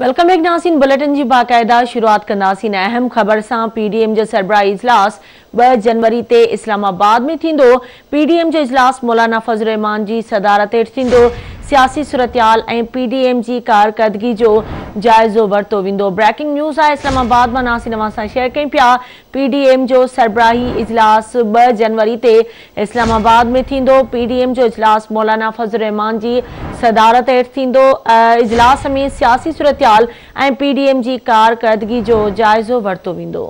welcome back नासिन bulletin की बाकायदा शुरुआत कंदासीं अहम ख़बर सां पीडीएम जो सरबराह इजलास ब जनवरी से इस्लामाबाद में थींदो पीडीएम जो इजलास मौलाना फज़ु रहमान जी सदारत हेठ सियासी सूरत आल ऐं पीडीएम जी कारकर्दगी जो जाइज़ो वरितो वेंदो ब्रेकिंग न्यूज़ आहे इस्लामाबाद मां नासी नवाज़ सां शेयर कयूं पिया पीडीएम जो सरबराही इजलास ॿ जनवरी ते इस्लामाबाद में थींदो पीडीएम जो इजलास मौलाना फज़ल रहमान जी सदारत हेठि थींदो इजलास में सियासी सूरत आल ऐं पीडीएम जी कारकर्दगी जो जाइज़ो वरितो वेंदो